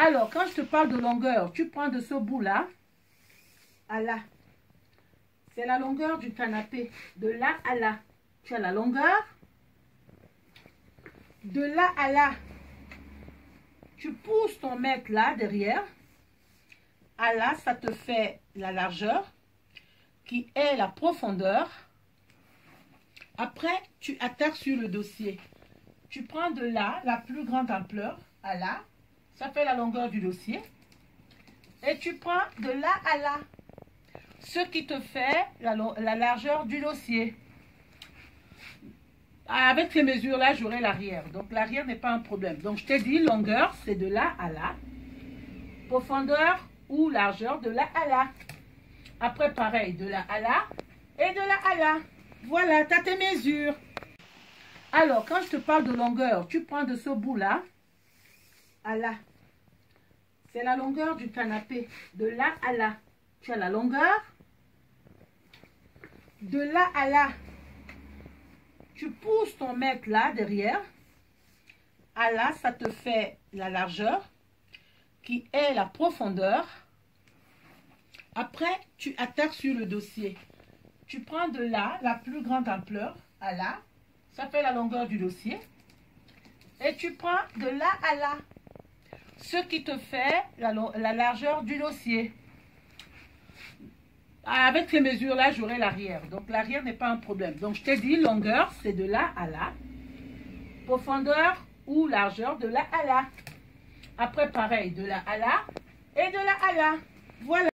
Alors, quand je te parle de longueur, tu prends de ce bout-là à là. C'est la longueur du canapé. De là à là. Tu as la longueur. De là à là. Tu pousses ton mètre là derrière. À là, ça te fait la largeur qui est la profondeur. Après, tu attaques sur le dossier. Tu prends de là, la plus grande ampleur, à là. Ça fait la longueur du dossier. Et tu prends de là à là. Ce qui te fait la, la largeur du dossier. Avec ces mesures-là, j'aurai l'arrière. Donc, l'arrière n'est pas un problème. Donc, je t'ai dit, longueur, c'est de là à là. Profondeur ou largeur, de là à là. Après, pareil, de là à là. Et de là à là. Voilà, tu as tes mesures. Alors, quand je te parle de longueur, tu prends de ce bout-là à là. C'est la longueur du canapé. De là à là. Tu as la longueur? De là à là. Tu pousses ton mètre là derrière. À là, ça te fait la largeur qui est la profondeur. Après, tu attaques sur le dossier. Tu prends de là, la plus grande ampleur, à là. Ça fait la longueur du dossier. Et tu prends de là à là. Ce qui te fait la, la largeur du dossier. Avec ces mesures-là, j'aurai l'arrière. Donc, l'arrière n'est pas un problème. Donc, je t'ai dit, longueur, c'est de là à là. Profondeur ou largeur, de là à là. Après, pareil, de là à là. Et de là à là. Voilà.